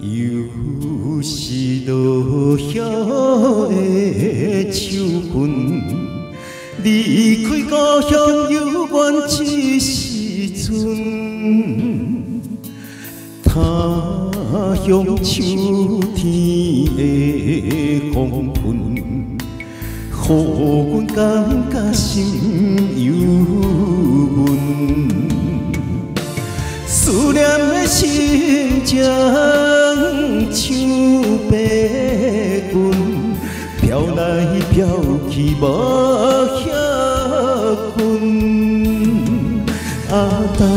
又是落叶的秋分，离开故乡犹原一时阵。他乡秋天的黄昏，予阮感觉心犹闷。思念的心情飘去无遐困。啊，当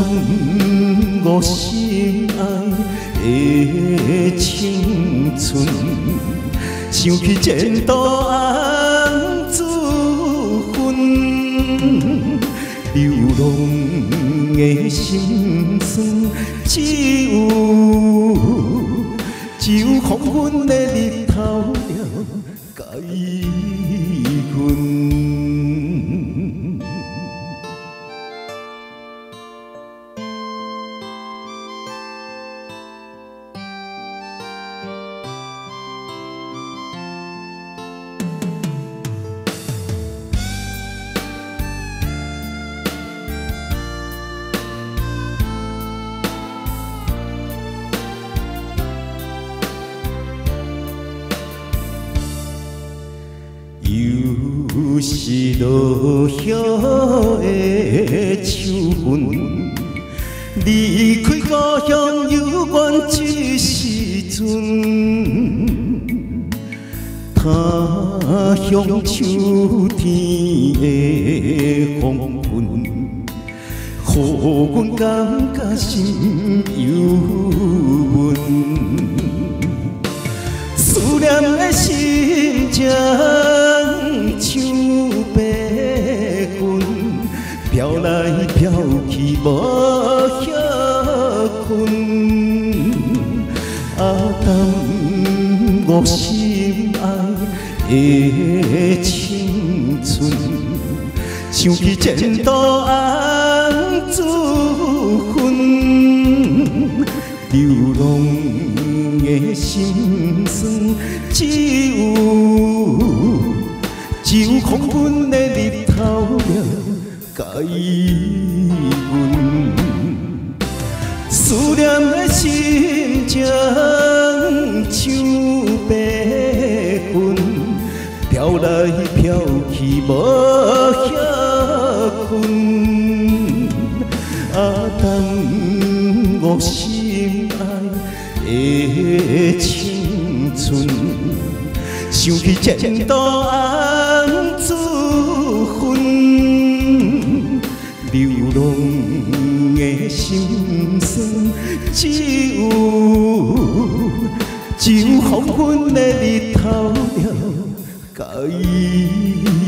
我心爱的青春，想起前度红子分，流浪的心酸，只有只有黄昏的日头了解阮。是落叶的秋分，离开故乡犹原一时阵。他乡秋天的黄昏，予阮感觉心犹温。思念的心情困。啊，当我心爱的青春，想起前度红子分，流浪的心酸，只有只有黄昏的日头了解思念的心情像白云，飘来飘去无遐困。啊，当我心爱的青春，想起前度只有黄昏的日头了解。